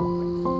嗯。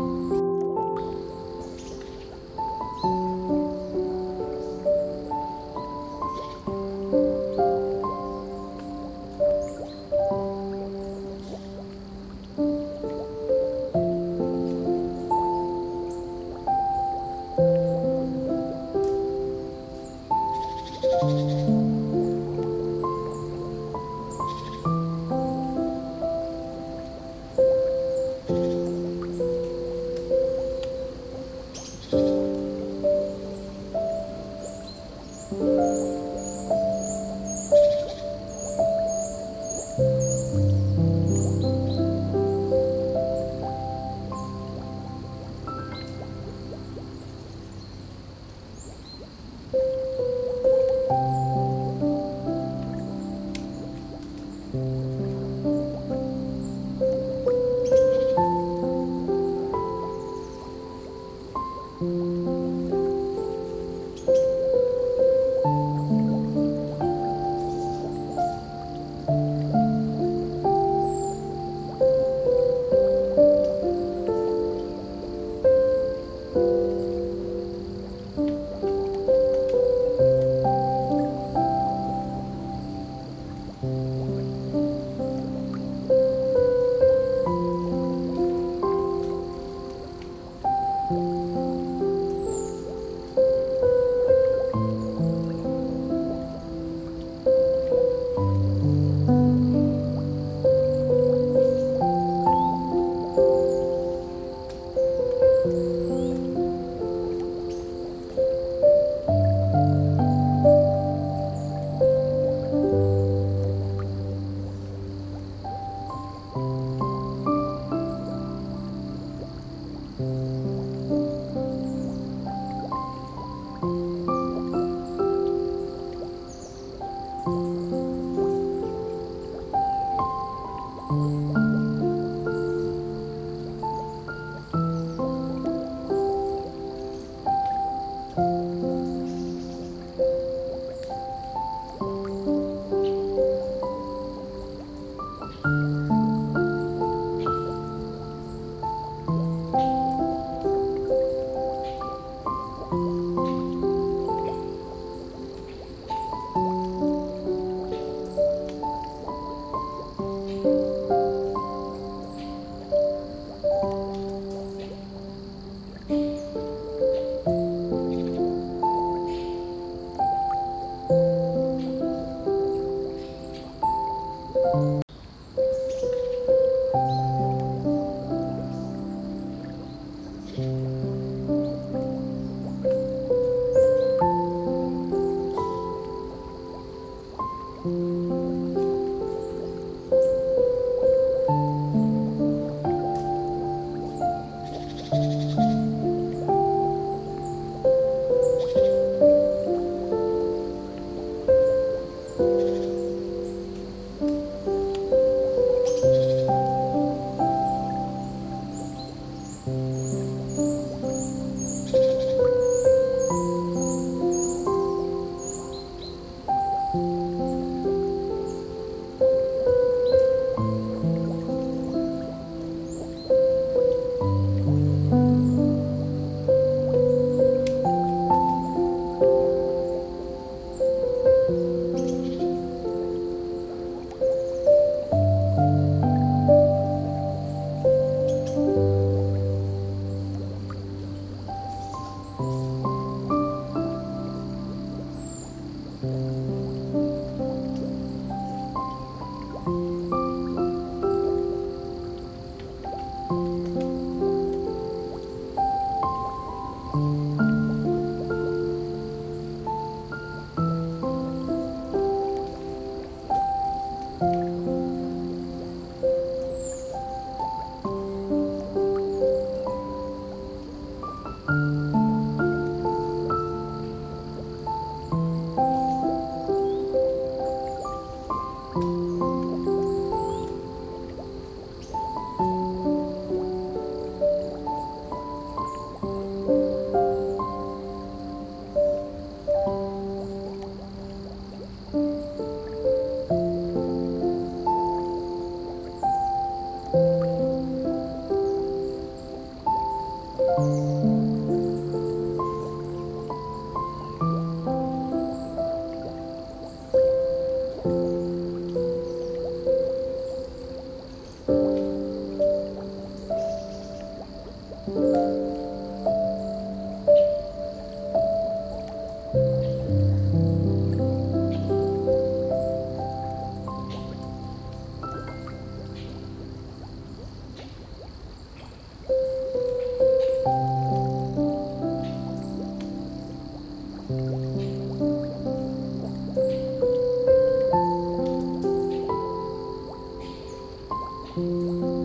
Bye.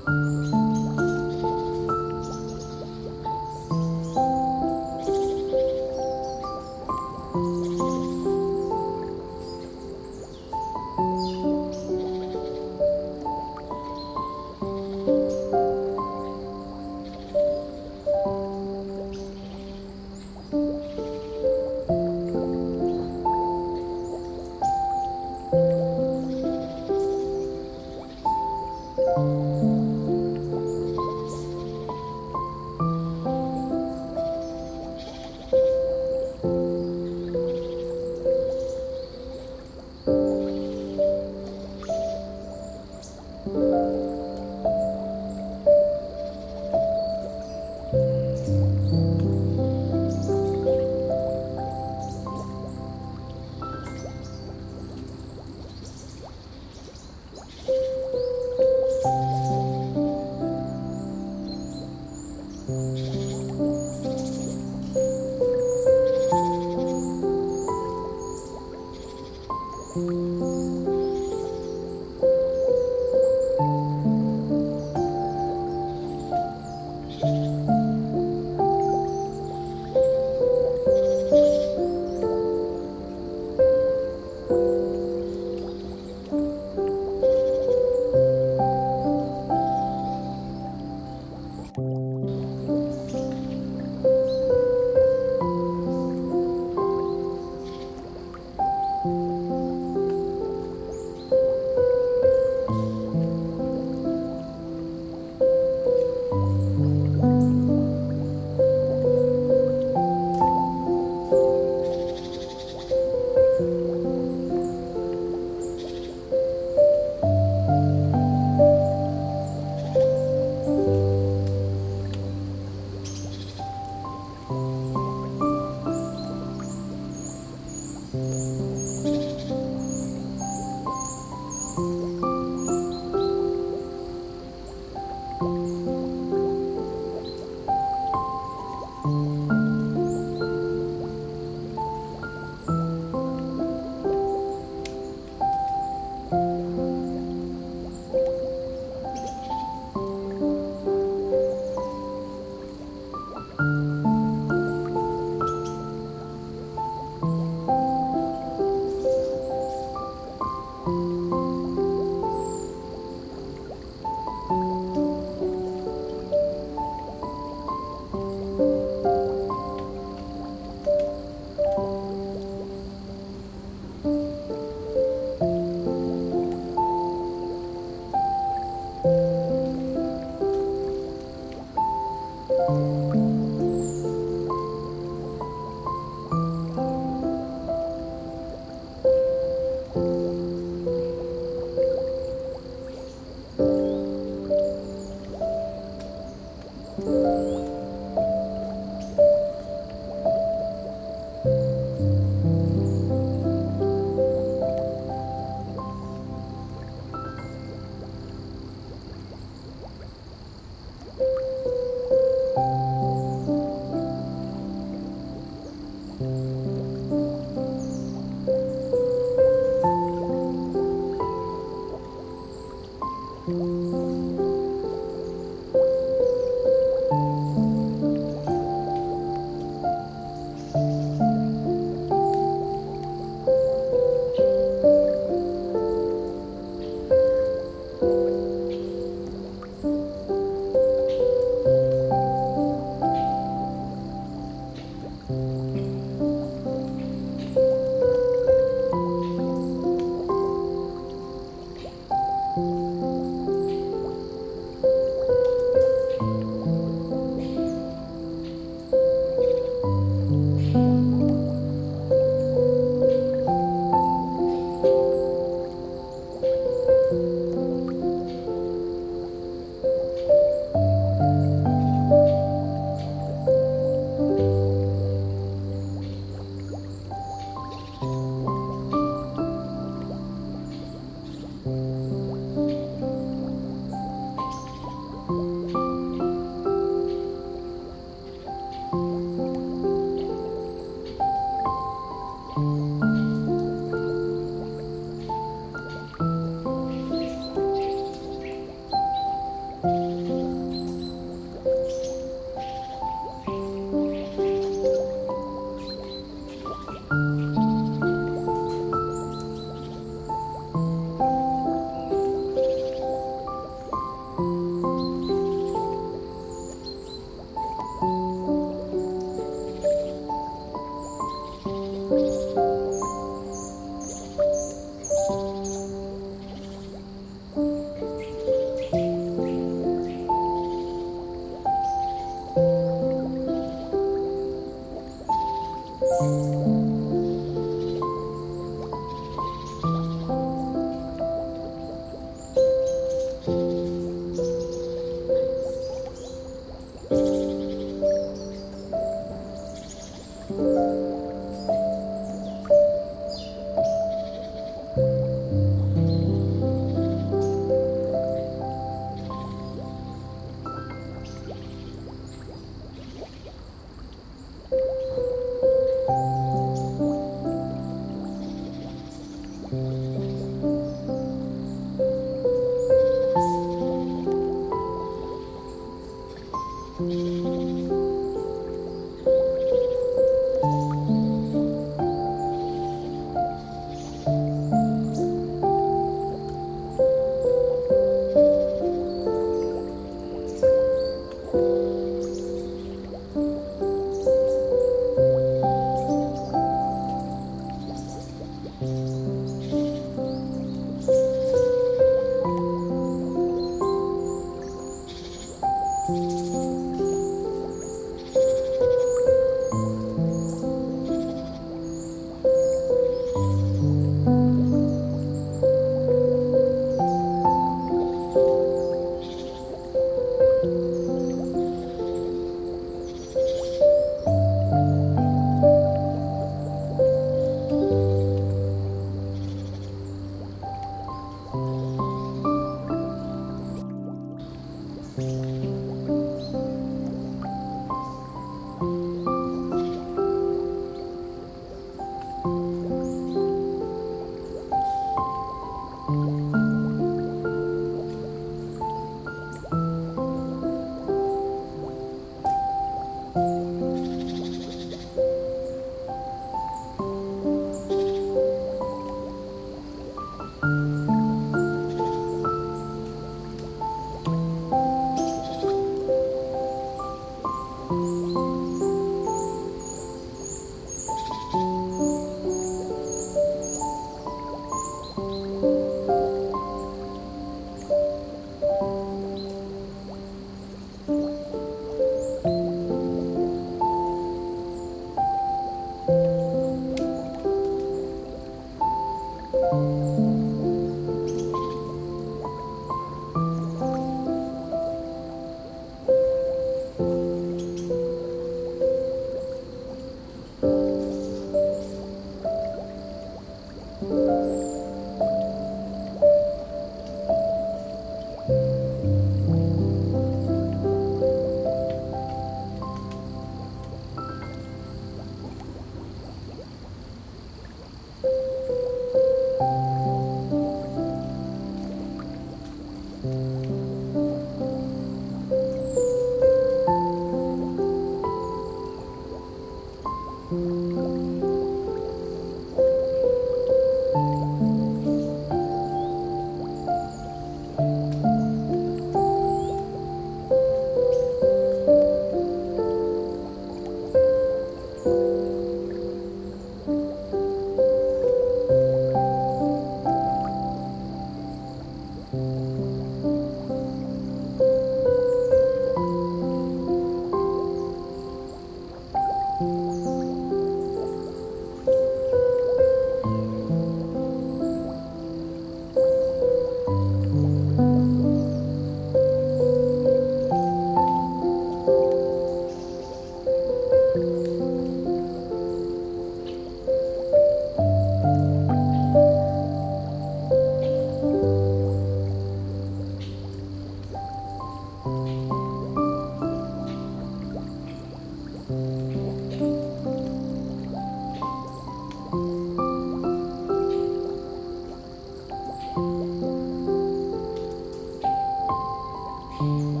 Oh.